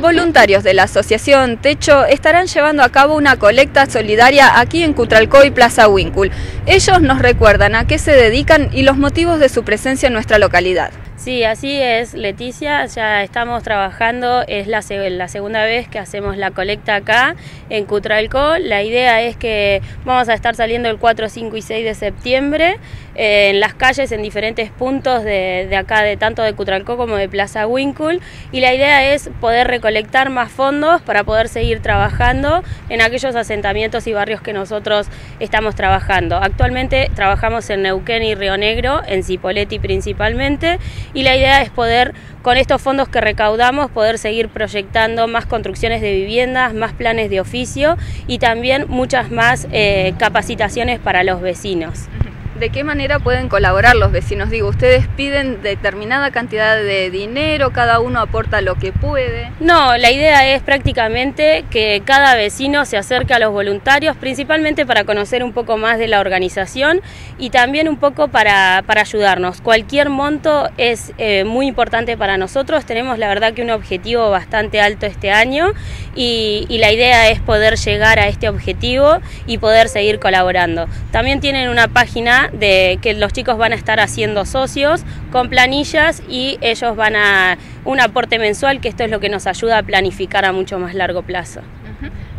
Voluntarios de la Asociación Techo estarán llevando a cabo una colecta solidaria aquí en Cutralcó y Plaza Winkul. Ellos nos recuerdan a qué se dedican y los motivos de su presencia en nuestra localidad. Sí, así es, Leticia. Ya estamos trabajando, es la, la, segunda vez que hacemos la colecta acá en Cutralcó. La idea es que vamos a estar saliendo el 4, 5 y 6 de septiembre eh, en las calles, en diferentes puntos de, de, acá, de tanto de Cutralcó como de Plaza Winkle. Y la idea es poder recolectar más fondos para poder seguir trabajando en aquellos asentamientos y barrios que nosotros estamos trabajando. Actualmente trabajamos en Neuquén y Río Negro, en Cipolletti principalmente y la idea es poder, con estos fondos que recaudamos, poder seguir proyectando más construcciones de viviendas, más planes de oficio y también muchas más eh, capacitaciones para los vecinos. ¿De qué manera pueden colaborar los vecinos? Digo, ustedes piden determinada cantidad de dinero, cada uno aporta lo que puede. No, la idea es prácticamente que cada vecino se acerque a los voluntarios, principalmente para conocer un poco más de la organización y también un poco para, para ayudarnos. Cualquier monto es eh, muy importante para nosotros. Tenemos la verdad que un objetivo bastante alto este año y, y la idea es poder llegar a este objetivo y poder seguir colaborando. También tienen una página de que los chicos van a estar haciendo socios con planillas y ellos van a un aporte mensual, que esto es lo que nos ayuda a planificar a mucho más largo plazo.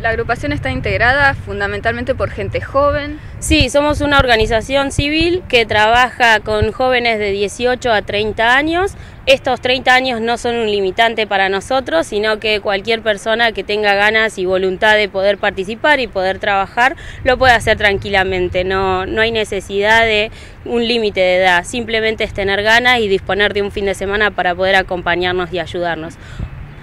La agrupación está integrada fundamentalmente por gente joven. Sí, somos una organización civil que trabaja con jóvenes de 18 a 30 años. Estos 30 años no son un limitante para nosotros, sino que cualquier persona que tenga ganas y voluntad de poder participar y poder trabajar lo puede hacer tranquilamente. No, no hay necesidad de un límite de edad, simplemente es tener ganas y disponer de un fin de semana para poder acompañarnos y ayudarnos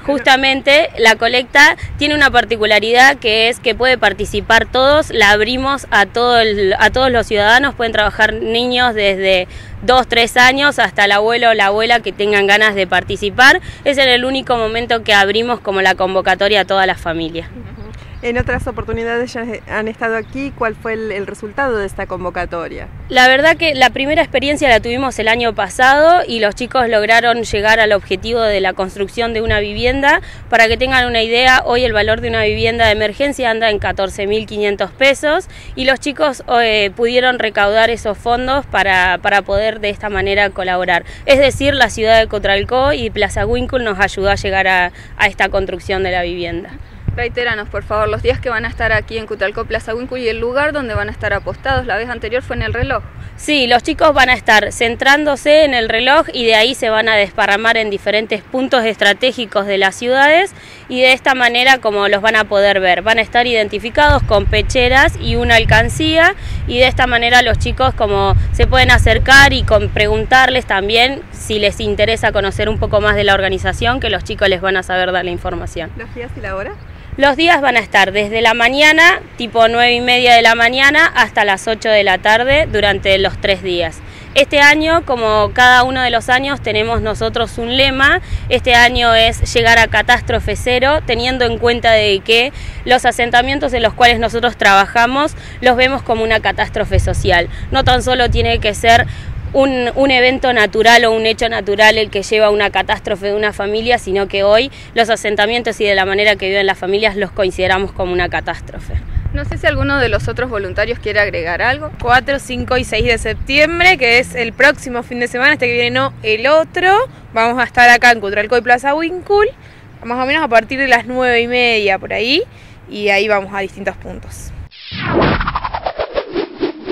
justamente la colecta tiene una particularidad que es que puede participar todos, la abrimos a, todo a todos los ciudadanos, pueden trabajar niños desde 2, 3 años hasta el abuelo o la abuela que tengan ganas de participar. Es en el único momento que abrimos como la convocatoria a toda la familia. En otras oportunidades ya han estado aquí. ¿Cuál fue el, resultado de esta convocatoria? La verdad que la primera experiencia la tuvimos el año pasado y los chicos lograron llegar al objetivo de la construcción de una vivienda. Para que tengan una idea, hoy el valor de una vivienda de emergencia anda en 14.500 pesos y los chicos eh, pudieron recaudar esos fondos para, para, poder de esta manera colaborar. Es decir, la ciudad de Cotralcó y Plaza Winkle nos ayudó a llegar a, a esta construcción de la vivienda. Reiteranos, por favor, los días que van a estar aquí en Cutalcó Plaza y el lugar donde van a estar apostados. La vez anterior fue en el reloj. Sí, los chicos van a estar centrándose en el reloj y de ahí se van a desparramar en diferentes puntos estratégicos de las ciudades y de esta manera como los van a poder ver. Van a estar identificados con pecheras y una alcancía y de esta manera los chicos como se pueden acercar y con preguntarles también si les interesa conocer un poco más de la organización que los chicos les van a saber dar la información. ¿Los días y la hora? Los días van a estar desde la mañana, tipo 9 y media de la mañana, hasta las 8 de la tarde durante los tres días. Este año, como cada uno de los años, tenemos nosotros un lema. Este año es llegar a catástrofe cero, teniendo en cuenta de que los asentamientos en los cuales nosotros trabajamos los vemos como una catástrofe social. No tan solo tiene que ser un, un, evento natural o un hecho natural el que lleva a una catástrofe de una familia, sino que hoy los asentamientos y de la manera que viven las familias los consideramos como una catástrofe. No sé si alguno de los otros voluntarios quiere agregar algo. 4, 5 y 6 de septiembre, que es el próximo fin de semana, este que viene no el otro. Vamos a estar acá en Cutralco y Plaza Winkul, más o menos a partir de las 9 y media por ahí, y ahí vamos a distintos puntos.